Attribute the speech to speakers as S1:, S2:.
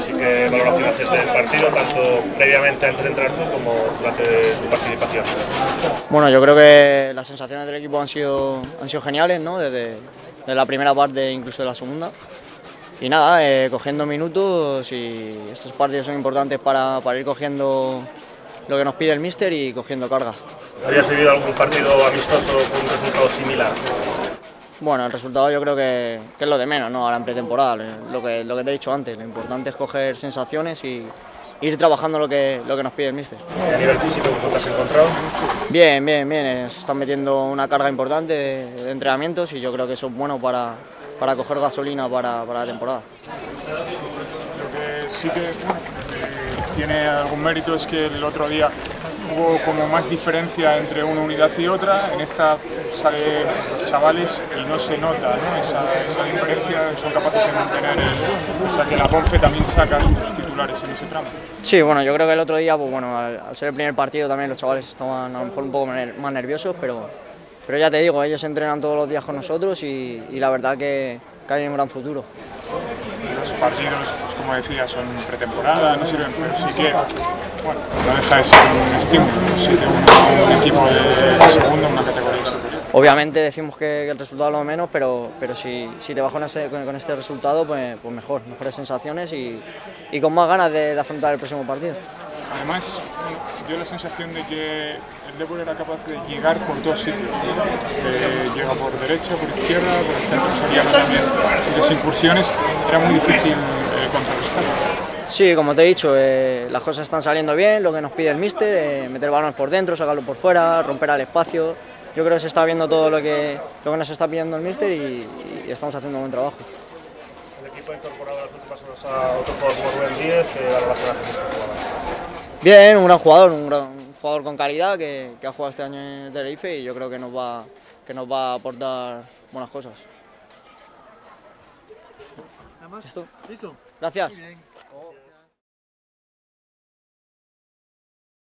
S1: sí que valoración haces del partido, tanto previamente antes de entrar tú como durante tu participación.
S2: Bueno, yo creo que las sensaciones del equipo han sido, han sido geniales, ¿no? Desde, desde la primera parte, incluso de la segunda. Y nada, eh, cogiendo minutos y estos partidos son importantes para, para ir cogiendo lo que nos pide el míster y cogiendo carga.
S1: ¿Habías vivido algún partido amistoso con un resultado similar?
S2: Bueno, el resultado yo creo que, que es lo de menos, ¿no? Ahora en pretemporada, lo que, lo que te he dicho antes, lo importante es coger sensaciones y ir trabajando lo que, lo que nos pide el míster.
S1: ¿Y a nivel físico cómo te has encontrado?
S2: Bien, bien, bien, están metiendo una carga importante de, de entrenamientos y yo creo que eso es bueno para, para coger gasolina para, para la temporada.
S3: Lo que sí que eh, tiene algún mérito es que el otro día hubo como más diferencia entre una unidad y otra. En esta salen los chavales y no se nota ¿no? esa, esa diferencia, son capaces de mantener el. O sea que la Ponce también saca sus titulares en ese tramo.
S2: Sí, bueno, yo creo que el otro día, pues bueno, al, al ser el primer partido también los chavales estaban a lo mejor un poco más nerviosos, pero, pero ya te digo, ellos entrenan todos los días con nosotros y, y la verdad que, que hay un gran futuro.
S3: Los partidos, pues como decía, son pretemporada, no sirven, pero sí que, bueno, no deja de ser un estímulo. Si unes a un equipo de segunda, una categoría superior.
S2: Obviamente decimos que, el resultado es lo menos, pero, pero si, si te vas con, este resultado, pues, pues mejor, mejores sensaciones y, y con más ganas de, de afrontar el próximo partido.
S3: Además, dio la sensación de que el Depor era capaz de llegar por dos sitios. Eh, llega por derecha, por izquierda, por el centro Soriano también. Y las incursiones era muy difícil eh, contrarrestar.
S2: Sí, como te he dicho, eh, las cosas están saliendo bien, lo que nos pide el míster, eh, meter balones por dentro, sacarlo por fuera, romper al espacio. Yo creo que se está viendo todo lo que, lo que nos está pidiendo el míster y, y estamos haciendo un buen trabajo.
S1: El equipo ha incorporado las últimas horas a otro jugador como Rubén Díez, que valoración haces de este jugador.
S2: Bien, un gran jugador, un, gran- un jugador con calidad que, que ha jugado este año en Tenerife y yo creo que nos va, que nos va a aportar buenas cosas. ¿Listo?
S4: ¿Listo?
S2: Gracias.
S4: Muy bien.